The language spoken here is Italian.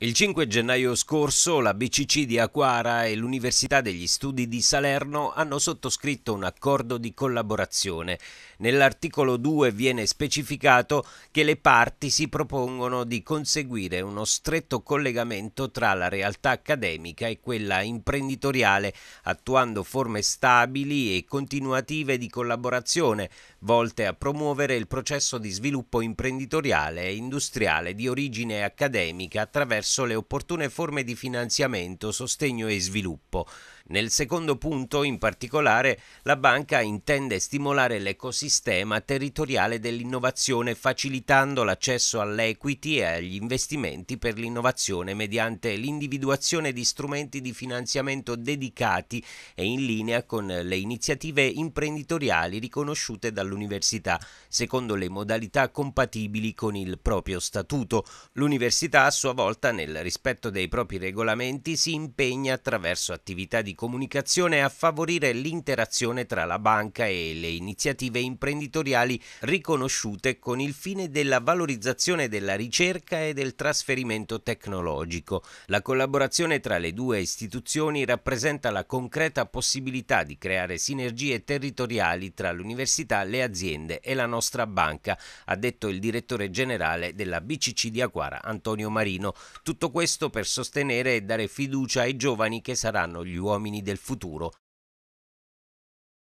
Il 5 gennaio scorso la BCC di Aquara e l'Università degli Studi di Salerno hanno sottoscritto un accordo di collaborazione. Nell'articolo 2 viene specificato che le parti si propongono di conseguire uno stretto collegamento tra la realtà accademica e quella imprenditoriale, attuando forme stabili e continuative di collaborazione volte a promuovere il processo di sviluppo imprenditoriale e industriale di origine accademica attraverso attraverso le opportune forme di finanziamento, sostegno e sviluppo. Nel secondo punto, in particolare, la banca intende stimolare l'ecosistema territoriale dell'innovazione facilitando l'accesso all'equity e agli investimenti per l'innovazione mediante l'individuazione di strumenti di finanziamento dedicati e in linea con le iniziative imprenditoriali riconosciute dall'università, secondo le modalità compatibili con il proprio statuto. L'università a sua volta, nel rispetto dei propri regolamenti, si impegna attraverso attività di comunicazione a favorire l'interazione tra la banca e le iniziative imprenditoriali riconosciute con il fine della valorizzazione della ricerca e del trasferimento tecnologico. La collaborazione tra le due istituzioni rappresenta la concreta possibilità di creare sinergie territoriali tra l'università, le aziende e la nostra banca, ha detto il direttore generale della BCC di Aquara, Antonio Marino. Tutto questo per sostenere e dare fiducia ai giovani che saranno gli uomini uomini del futuro